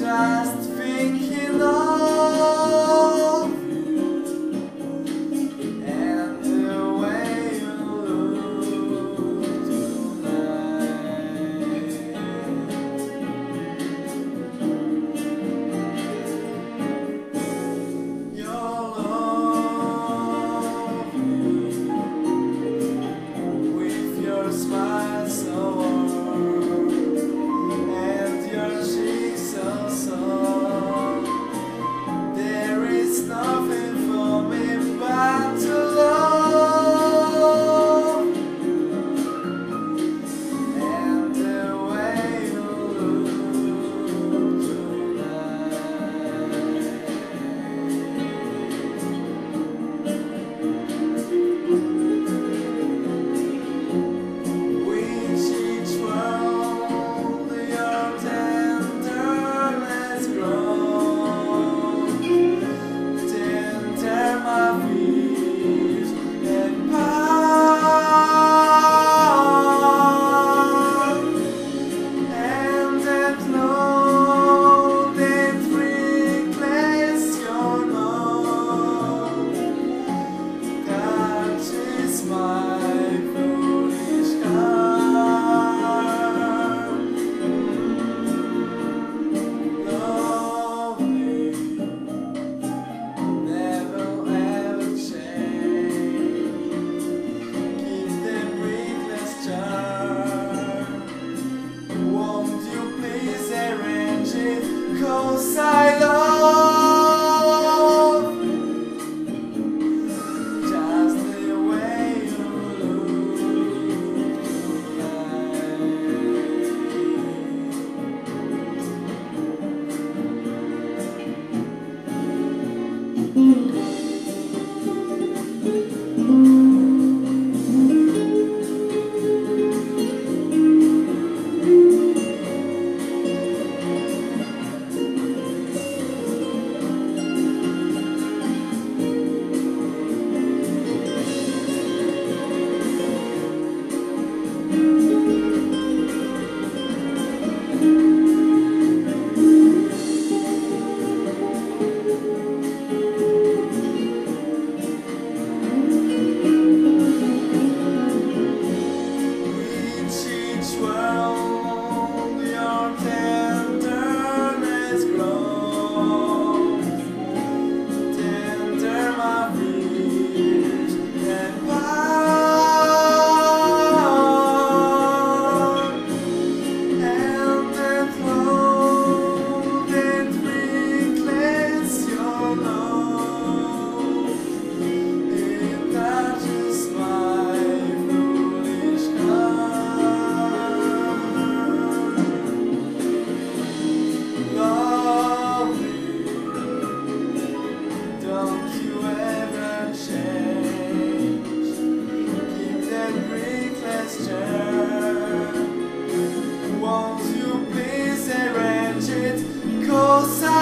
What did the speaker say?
just Mm-hmm. força.